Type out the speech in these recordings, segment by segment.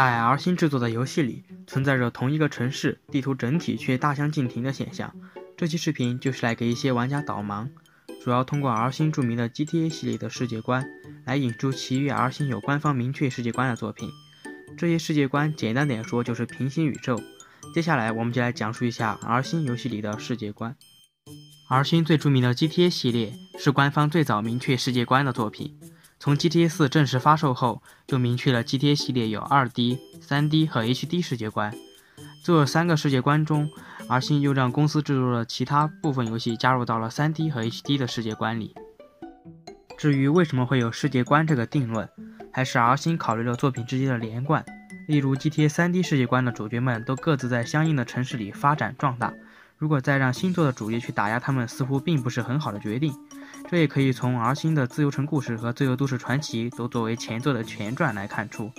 在 R 星制作的游戏里，存在着同一个城市地图整体却大相径庭的现象。这期视频就是来给一些玩家导盲，主要通过 R 星著名的 GTA 系列的世界观，来引出其余 R 星有官方明确世界观的作品。这些世界观简单点说就是平行宇宙。接下来我们就来讲述一下 R 星游戏里的世界观。R 星最著名的 GTA 系列是官方最早明确世界观的作品。从 GTA 四正式发售后，就明确了 GTA 系列有 2D、3D 和 HD 世界观。这三个世界观中，R 星又让公司制作的其他部分游戏加入到了 3D 和 HD 的世界观里。至于为什么会有世界观这个定论，还是 R 星考虑了作品之间的连贯。例如 GTA 3D 世界观的主角们都各自在相应的城市里发展壮大，如果再让新作的主角去打压他们，似乎并不是很好的决定。这也可以从 R 星的自由城故事和自由都市传奇都作为前作的前传来看出。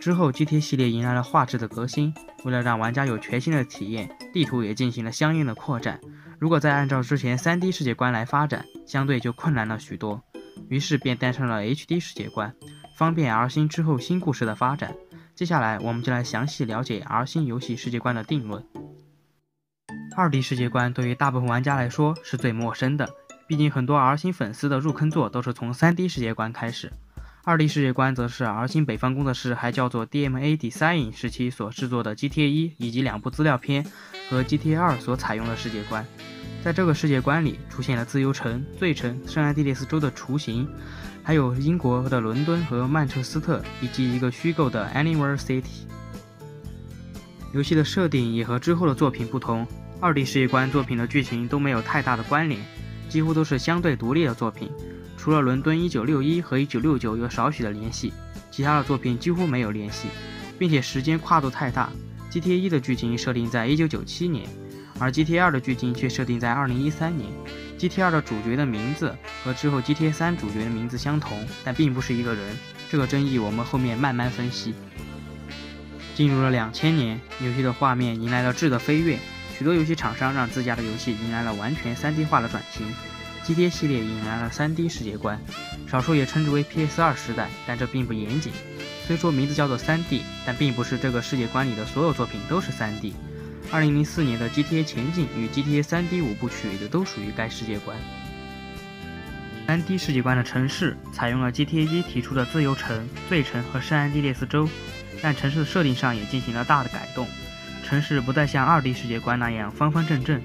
之后，G T 系列迎来了画质的革新，为了让玩家有全新的体验，地图也进行了相应的扩展。如果再按照之前 3D 世界观来发展，相对就困难了许多。于是便诞生了 HD 世界观，方便 R 星之后新故事的发展。接下来，我们就来详细了解 R 星游戏世界观的定论。2D 世界观对于大部分玩家来说是最陌生的。毕竟，很多 R 星粉丝的入坑作都是从 3D 世界观开始，2D 世界观则是 R 星北方工作室还叫做 DMA Design 时期所制作的 GTA 一以及两部资料片和 GTA 二所采用的世界观。在这个世界观里，出现了自由城、罪城、圣安地列斯州的雏形，还有英国的伦敦和曼彻斯特，以及一个虚构的 Anywhere City。游戏的设定也和之后的作品不同，2D 世界观作品的剧情都没有太大的关联。几乎都是相对独立的作品，除了伦敦1961和1969有少许的联系，其他的作品几乎没有联系，并且时间跨度太大。GTA 一的剧情设定在1997年，而 GTA 二的剧情却设定在2013年。GTA 二的主角的名字和之后 GTA 三主角的名字相同，但并不是一个人。这个争议我们后面慢慢分析。进入了2000年，游戏的画面迎来了质的飞跃。许多游戏厂商让自家的游戏迎来了完全 3D 化的转型，GTA 系列迎来了 3D 世界观，少数也称之为 PS2 时代，但这并不严谨。虽说名字叫做 3D，但并不是这个世界观里的所有作品都是 3D。2004年的 GTA 前进与 GTA 3D 五部曲也都属于该世界观。3D 世界观的城市采用了 GTA 一提出的自由城、罪城和圣安地列斯州，但城市的设定上也进行了大的改动。城市不再像二 D 世界观那样方方正正，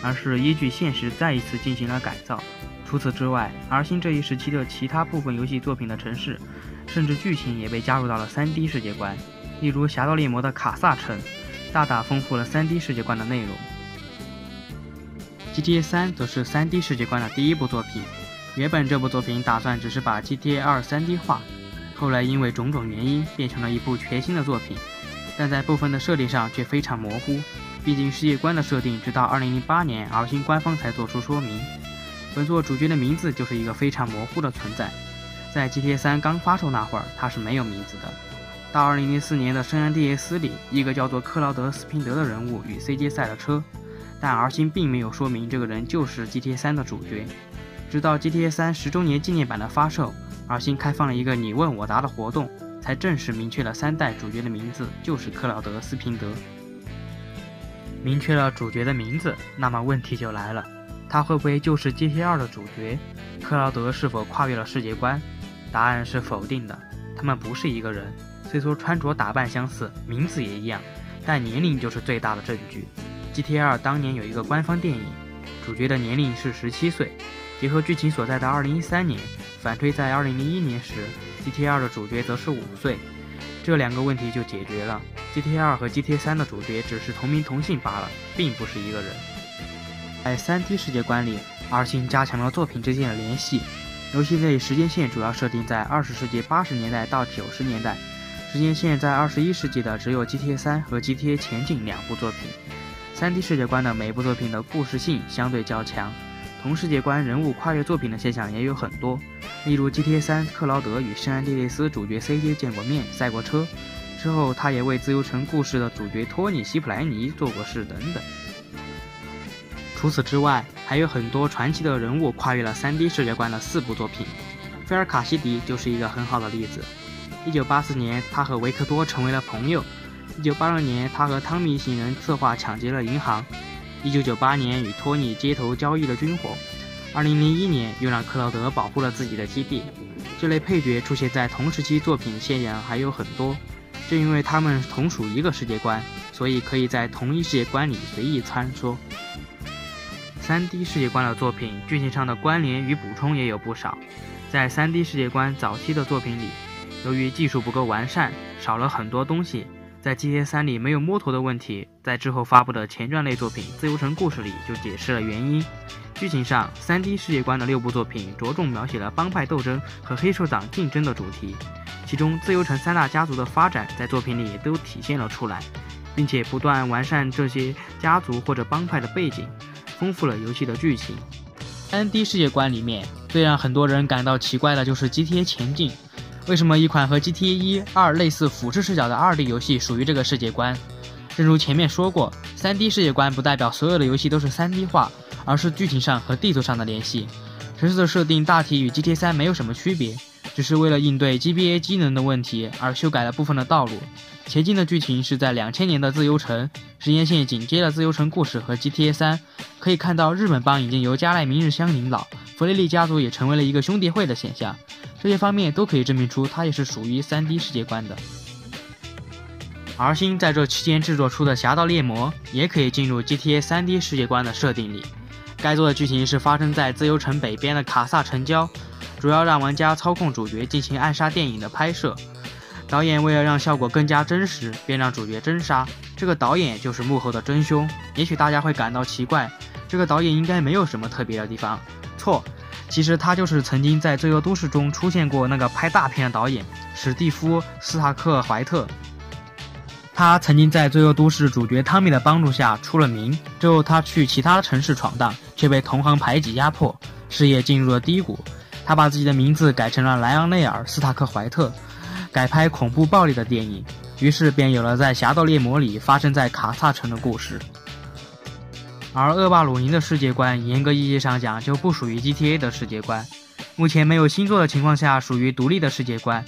而是依据现实再一次进行了改造。除此之外，R 新这一时期的其他部分游戏作品的城市，甚至剧情也被加入到了 3D 世界观。例如《侠盗猎魔》的卡萨城，大大丰富了 3D 世界观的内容。GTA 三则是 3D 世界观的第一部作品。原本这部作品打算只是把 GTA 二 3D 化，后来因为种种原因，变成了一部全新的作品。但在部分的设定上却非常模糊，毕竟世界观的设定直到2008年 R 星官方才做出说明。本作主角的名字就是一个非常模糊的存在，在 GTA 3刚发售那会儿他是没有名字的。到2004年的圣安地列斯里，一个叫做克劳德·斯宾德的人物与 CJ 赛了车，但 R 星并没有说明这个人就是 GTA 3的主角。直到 GTA 3十周年纪念版的发售，R 星开放了一个你问我答的活动。才正式明确了三代主角的名字就是克劳德·斯宾德。明确了主角的名字，那么问题就来了，他会不会就是 GTA 2的主角？克劳德是否跨越了世界观？答案是否定的，他们不是一个人。虽说穿着打扮相似，名字也一样，但年龄就是最大的证据。GTA 2当年有一个官方电影，主角的年龄是十七岁，结合剧情所在的2013年，反推在2001年时。GTA 二的主角则是五岁，这两个问题就解决了。GTA 二和 GTA 三的主角只是同名同姓罢了，并不是一个人。在 3D 世界观里，R 星加强了作品之间的联系。游戏内时间线主要设定在二十世纪八十年代到九十年代，时间线在二十一世纪的只有 GTA 三和 GTA 前进两部作品。3D 世界观的每一部作品的故事性相对较强。同世界观人物跨越作品的现象也有很多，例如 GTA 三克劳德与圣安地列斯主角 CJ 见过面，赛过车，之后他也为自由城故事的主角托尼希普莱尼做过事等等。除此之外，还有很多传奇的人物跨越了 3D 世界观的四部作品，菲尔卡西迪就是一个很好的例子。1984年，他和维克多成为了朋友。1982年，他和汤米一行人策划抢劫了银行。1998年，与托尼街头交易了军火。2001年，又让克劳德保护了自己的基地。这类配角出现在同时期作品现象还有很多。正因为他们同属一个世界观，所以可以在同一世界观里随意穿梭。三 D 世界观的作品，剧情上的关联与补充也有不少。在三 D 世界观早期的作品里，由于技术不够完善，少了很多东西。在 GTA 三里没有摸头的问题，在之后发布的前传类作品《自由城故事》里就解释了原因。剧情上，三 D 世界观的六部作品着重描写了帮派斗争和黑手党竞争的主题。其中，自由城三大家族的发展在作品里都体现了出来，并且不断完善这些家族或者帮派的背景，丰富了游戏的剧情。3D 世界观里面最让很多人感到奇怪的就是 GTA 前进，为什么一款和 GTA 一、二类似俯视视角的 2D 游戏属于这个世界观？正如前面说过，3D 世界观不代表所有的游戏都是 3D 化，而是剧情上和地图上的联系。城市的设定大体与 GTA 三没有什么区别。只是为了应对 GBA 机能的问题而修改了部分的道路。前进的剧情是在两千年的自由城时间线，紧接了自由城故事和 GTA 三。可以看到日本帮已经由加奈明日香领导，弗雷利家族也成为了一个兄弟会的现象。这些方面都可以证明出它也是属于 3D 世界观的。R 星在这期间制作出的《侠盗猎魔》也可以进入 GTA 3D 世界观的设定里。该作的剧情是发生在自由城北边的卡萨城郊。主要让玩家操控主角进行暗杀电影的拍摄，导演为了让效果更加真实，便让主角真杀。这个导演就是幕后的真凶。也许大家会感到奇怪，这个导演应该没有什么特别的地方。错，其实他就是曾经在《罪恶都市》中出现过那个拍大片的导演史蒂夫·斯塔克怀特。他曾经在《罪恶都市》主角汤米的帮助下出了名，之后他去其他城市闯荡，却被同行排挤压迫，事业进入了低谷。他把自己的名字改成了莱昂内尔·斯塔克怀特，改拍恐怖暴力的电影，于是便有了在《侠盗猎魔》里发生在卡萨城的故事。而恶霸鲁尼的世界观，严格意义上讲就不属于 GTA 的世界观，目前没有新作的情况下，属于独立的世界观。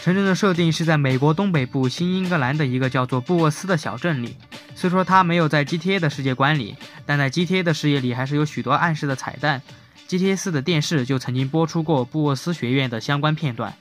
城镇的设定是在美国东北部新英格兰的一个叫做布沃斯的小镇里。虽说它没有在 GTA 的世界观里，但在 GTA 的世界里还是有许多暗示的彩蛋。GTA 四的电视就曾经播出过布沃斯学院的相关片段。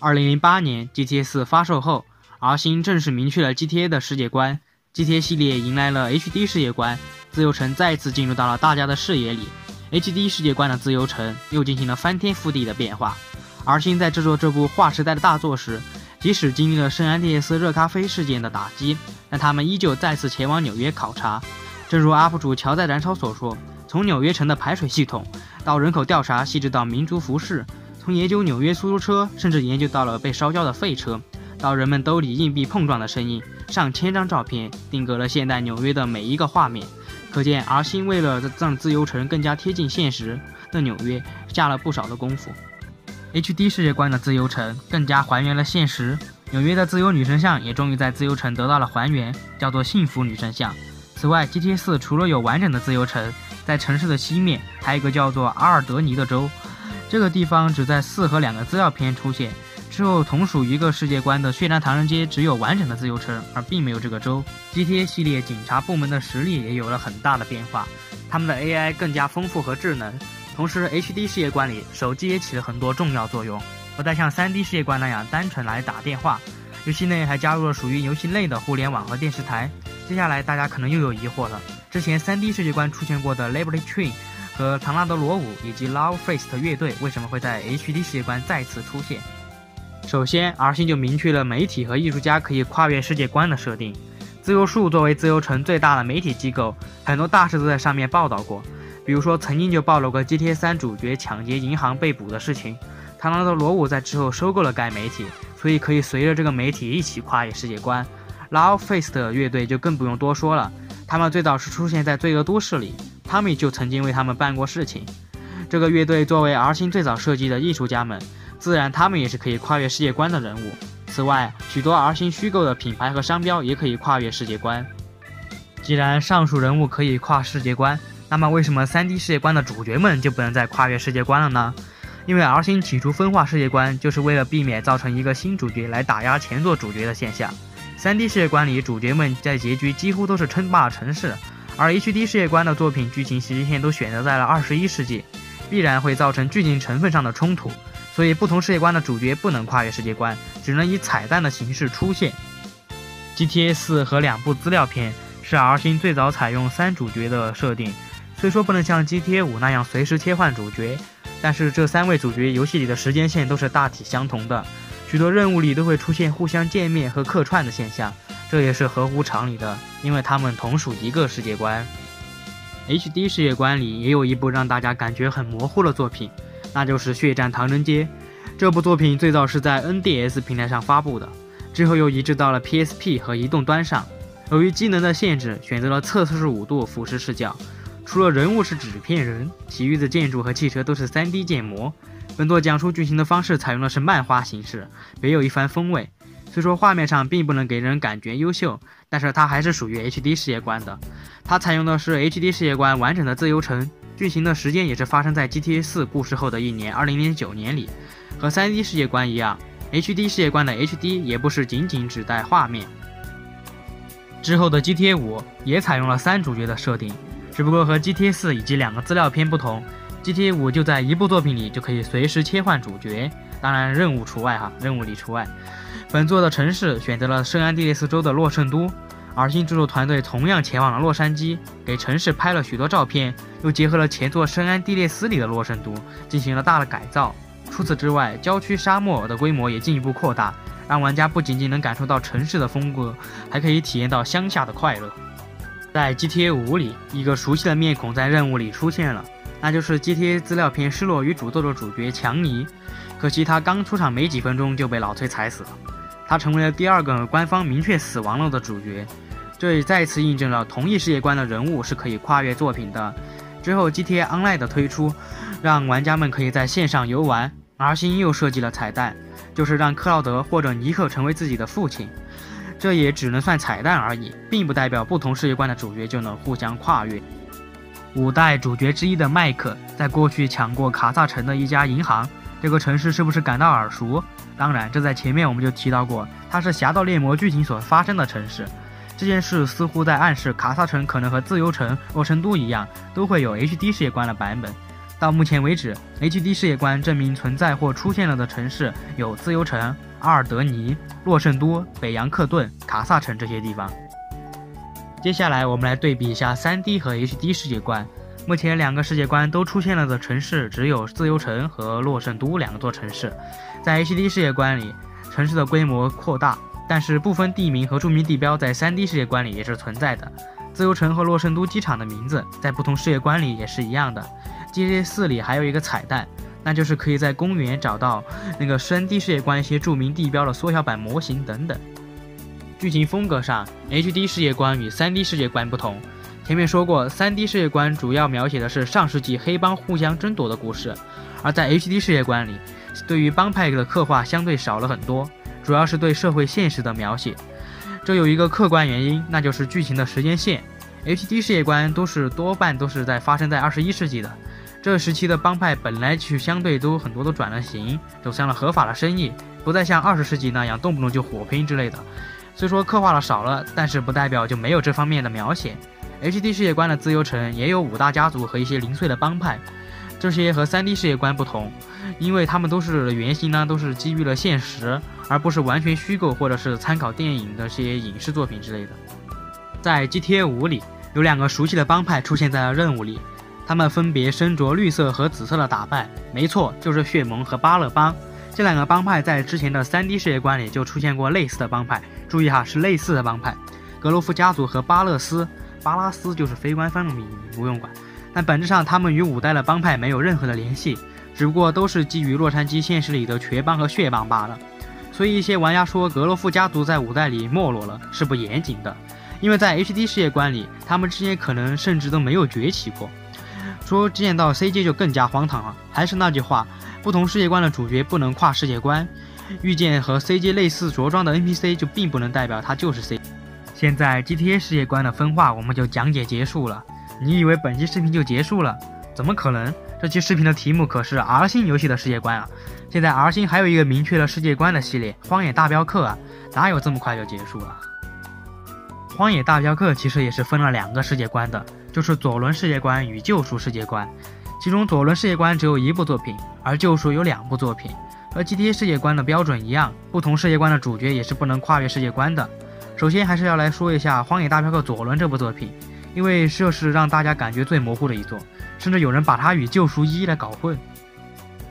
二零零八年，GTA 四发售后，R 星正式明确了 GTA 的世界观，GTA 系列迎来了 HD 世界观，自由城再次进入到了大家的视野里。HD 世界观的自由城又进行了翻天覆地的变化。而星在制作这部划时代的大作时，即使经历了圣安地亚斯热咖啡事件的打击，但他们依旧再次前往纽约考察。正如 UP 主乔在燃烧所说。从纽约城的排水系统到人口调查，细致到民族服饰；从研究纽约出租车，甚至研究到了被烧焦的废车，到人们兜里硬币碰撞的声音，上千张照片定格了现代纽约的每一个画面。可见，R 星为了让自由城更加贴近现实的纽约，下了不少的功夫。HD 世界观的自由城更加还原了现实，纽约的自由女神像也终于在自由城得到了还原，叫做幸福女神像。此外，GTA 4除了有完整的自由城，在城市的西面还有一个叫做阿尔德尼的州，这个地方只在四和两个资料片出现之后，同属一个世界观的血战唐人街只有完整的自由城，而并没有这个州。GTA 系列警察部门的实力也有了很大的变化，他们的 AI 更加丰富和智能，同时 HD 世界观里手机也起了很多重要作用，不再像 3D 世界观那样单纯来打电话。游戏内还加入了属于游戏内的互联网和电视台。接下来大家可能又有疑惑了。之前 3D 世界观出现过的 Liberty Tree 和唐纳德罗伍以及 Love f a c e 的乐队为什么会在 HD 世界观再次出现？首先，R 星就明确了媒体和艺术家可以跨越世界观的设定。自由树作为自由城最大的媒体机构，很多大事都在上面报道过。比如说，曾经就报了个 GTA 3主角抢劫银行被捕的事情。唐纳德罗伍在之后收购了该媒体，所以可以随着这个媒体一起跨越世界观。Love Fest 乐队就更不用多说了。他们最早是出现在《罪恶都市》里，汤米就曾经为他们办过事情。这个乐队作为 R 星最早设计的艺术家们，自然他们也是可以跨越世界观的人物。此外，许多 R 星虚构的品牌和商标也可以跨越世界观。既然上述人物可以跨世界观，那么为什么 3D 世界观的主角们就不能再跨越世界观了呢？因为 R 星起初分化世界观就是为了避免造成一个新主角来打压前作主角的现象。3D 世界观里主角们在结局几乎都是称霸城市，而 HD 世界观的作品剧情时间线都选择在了21世纪，必然会造成剧情成分上的冲突。所以不同世界观的主角不能跨越世界观，只能以彩蛋的形式出现。GTA 4和两部资料片是 R 星最早采用三主角的设定，虽说不能像 GTA 5那样随时切换主角。但是这三位主角游戏里的时间线都是大体相同的，许多任务里都会出现互相见面和客串的现象，这也是合乎常理的，因为他们同属一个世界观。HD 世界观里也有一部让大家感觉很模糊的作品，那就是《血战唐人街》。这部作品最早是在 NDS 平台上发布的，之后又移植到了 PSP 和移动端上。由于机能的限制，选择了侧四十五度俯视视角。除了人物是纸片人，其余的建筑和汽车都是 3D 建模。本作讲述剧情的方式采用的是漫画形式，别有一番风味。虽说画面上并不能给人感觉优秀，但是它还是属于 HD 世界观的。它采用的是 HD 世界观完整的自由城，剧情的时间也是发生在 GTA 4故事后的一年2009年里。和 3D 世界观一样，HD 世界观的 HD 也不是仅仅指代画面。之后的 GTA 5也采用了三主角的设定。只不过和 GTA 4以及两个资料片不同，GTA 5就在一部作品里就可以随时切换主角，当然任务除外哈，任务里除外。本作的城市选择了圣安地列斯州的洛圣都，而新制作团队同样前往了洛杉矶，给城市拍了许多照片，又结合了前作圣安地列斯里的洛圣都进行了大的改造。除此之外，郊区沙漠的规模也进一步扩大，让玩家不仅仅能感受到城市的风格，还可以体验到乡下的快乐。在 GTA 五里，一个熟悉的面孔在任务里出现了，那就是 GTA 资料片《失落与诅咒》的主角强尼。可惜他刚出场没几分钟就被老崔踩死了，他成为了第二个官方明确死亡了的主角。这也再次印证了同一世界观的人物是可以跨越作品的。之后 GTA Online 的推出，让玩家们可以在线上游玩。而新又设计了彩蛋，就是让克劳德或者尼克成为自己的父亲。这也只能算彩蛋而已，并不代表不同世界观的主角就能互相跨越。五代主角之一的麦克在过去抢过卡萨城的一家银行，这个城市是不是感到耳熟？当然，这在前面我们就提到过，它是《侠盗猎魔》剧情所发生的城市。这件事似乎在暗示卡萨城可能和自由城、洛成都一样，都会有 HD 世界观的版本。到目前为止，HD 世界观证明存在或出现了的城市有自由城。阿尔德尼、洛圣都、北洋克顿、卡萨城这些地方。接下来，我们来对比一下 3D 和 HD 世界观。目前两个世界观都出现了的城市只有自由城和洛圣都两座城市。在 HD 世界观里，城市的规模扩大，但是部分地名和著名地标在 3D 世界观里也是存在的。自由城和洛圣都机场的名字在不同世界观里也是一样的。GTA 4里还有一个彩蛋。那就是可以在公园找到那个 3D 世界观一些著名地标的缩小版模型等等。剧情风格上，HD 世界观与 3D 世界观不同。前面说过，3D 世界观主要描写的是上世纪黑帮互相争夺的故事，而在 HD 世界观里，对于帮派的刻画相对少了很多，主要是对社会现实的描写。这有一个客观原因，那就是剧情的时间线。HD 世界观都是多半都是在发生在21世纪的。这时期的帮派本来就相对都很多都转了型，走向了合法的生意，不再像二十世纪那样动不动就火拼之类的。虽说刻画的少了，但是不代表就没有这方面的描写。HD 世界观的自由城也有五大家族和一些零碎的帮派，这些和 3D 世界观不同，因为他们都是原型呢，都是基于了现实，而不是完全虚构或者是参考电影的这些影视作品之类的。在 GTA 五里，有两个熟悉的帮派出现在了任务里。他们分别身着绿色和紫色的打扮，没错，就是血盟和巴勒帮。这两个帮派在之前的 3D 世界观里就出现过类似的帮派，注意哈，是类似的帮派。格罗夫家族和巴勒斯、巴拉斯就是非官方的名，不用管。但本质上，他们与五代的帮派没有任何的联系，只不过都是基于洛杉矶现实里的瘸帮和血帮罢了。所以一些玩家说格罗夫家族在五代里没落了，是不严谨的，因为在 HD 世界观里，他们之间可能甚至都没有崛起过。说见到 CJ 就更加荒唐了。还是那句话，不同世界观的主角不能跨世界观。遇见和 CJ 类似着装的 NPC 就并不能代表他就是 C。现在 GTA 世界观的分化我们就讲解结束了。你以为本期视频就结束了？怎么可能？这期视频的题目可是 R 星游戏的世界观啊！现在 R 星还有一个明确的世界观的系列《荒野大镖客》啊，哪有这么快就结束了？《荒野大镖客》其实也是分了两个世界观的，就是左轮世界观与救赎世界观。其中左轮世界观只有一部作品，而救赎有两部作品。和 GTA 世界观的标准一样，不同世界观的主角也是不能跨越世界观的。首先还是要来说一下《荒野大镖客：左轮》这部作品，因为这是让大家感觉最模糊的一作，甚至有人把它与《救赎一》来搞混。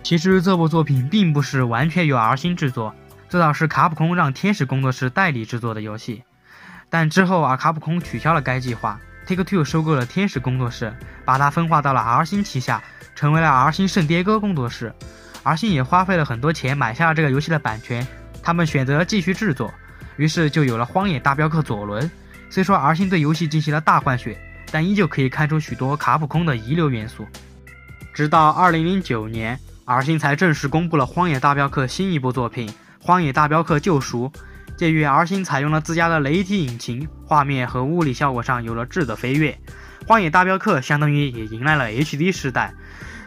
其实这部作品并不是完全由 R 星制作，这倒是卡普空让天使工作室代理制作的游戏。但之后啊，卡普空取消了该计划，Take Two 收购了天使工作室，把它分化到了 R 星旗下，成为了 R 星圣迭戈工作室。R 星也花费了很多钱买下了这个游戏的版权，他们选择继续制作。于是就有了《荒野大镖客：左轮》。虽说 R 星对游戏进行了大换血，但依旧可以看出许多卡普空的遗留元素。直到2009年，R 星才正式公布了《荒野大镖客》新一部作品《荒野大镖客：救赎》。鉴于 R 星采用了自家的雷霆引擎，画面和物理效果上有了质的飞跃，《荒野大镖客》相当于也迎来了 HD 时代。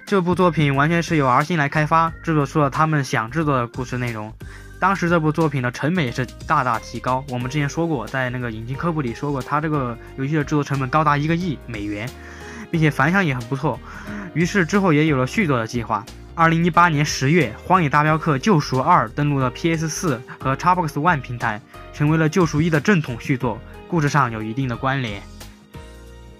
这部作品完全是由 R 星来开发，制作出了他们想制作的故事内容。当时这部作品的成本也是大大提高。我们之前说过，在那个引擎科普里说过，它这个游戏的制作成本高达一个亿美元，并且反响也很不错。于是之后也有了续作的计划。二零一八年十月，《荒野大镖客：救赎二》登陆了 PS 四和 Xbox One 平台，成为了《救赎一》的正统续作，故事上有一定的关联。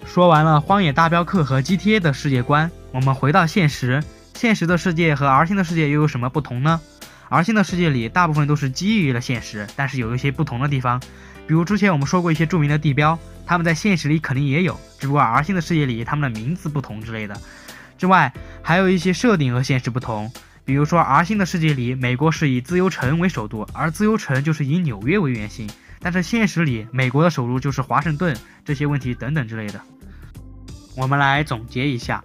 说完了《荒野大镖客》和 GTA 的世界观，我们回到现实，现实的世界和 R 星的世界又有什么不同呢？而新的世界里，大部分都是基于了现实，但是有一些不同的地方，比如之前我们说过一些著名的地标，他们在现实里肯定也有，只不过 R 星的世界里他们的名字不同之类的。之外，还有一些设定和现实不同，比如说 R 星的世界里，美国是以自由城为首都，而自由城就是以纽约为原型，但是现实里，美国的首都就是华盛顿，这些问题等等之类的。我们来总结一下。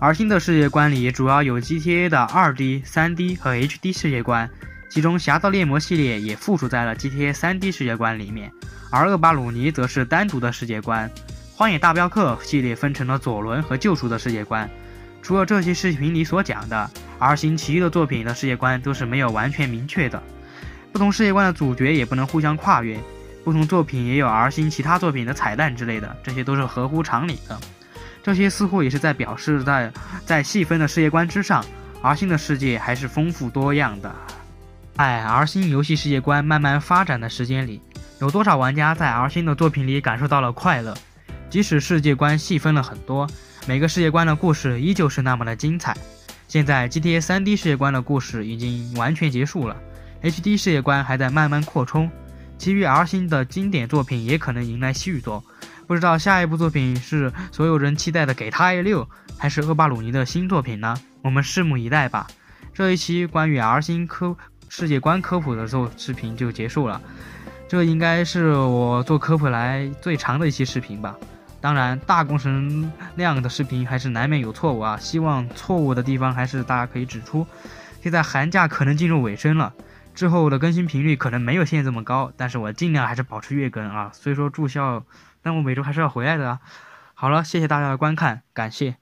而新的世界观里主要有 GTA 的 2D、3D 和 HD 世界观，其中《侠盗猎魔》系列也附属在了 GTA 3D 世界观里面，而恶霸鲁尼则是单独的世界观。荒野大镖客系列分成了左轮和救赎的世界观。除了这些视频里所讲的，R 星其余的作品的世界观都是没有完全明确的，不同世界观的主角也不能互相跨越，不同作品也有 R 星其他作品的彩蛋之类的，这些都是合乎常理的。这些似乎也是在表示，在在细分的世界观之上，R 星的世界还是丰富多样的。在 R 星游戏世界观慢慢发展的时间里，有多少玩家在 R 星的作品里感受到了快乐？即使世界观细分了很多，每个世界观的故事依旧是那么的精彩。现在 GTA 3D 世界观的故事已经完全结束了，HD 世界观还在慢慢扩充，其余 R 星的经典作品也可能迎来续作。不知道下一部作品是所有人期待的《给他 A 六》，还是恶霸鲁尼的新作品呢？我们拭目以待吧。这一期关于 R 星科世界观科普的做视频就结束了，这应该是我做科普来最长的一期视频吧。当然，大工程量的视频还是难免有错误啊，希望错误的地方还是大家可以指出。现在寒假可能进入尾声了，之后的更新频率可能没有现在这么高，但是我尽量还是保持月更啊。虽说住校。但我每周还是要回来的啊！好了，谢谢大家的观看，感谢。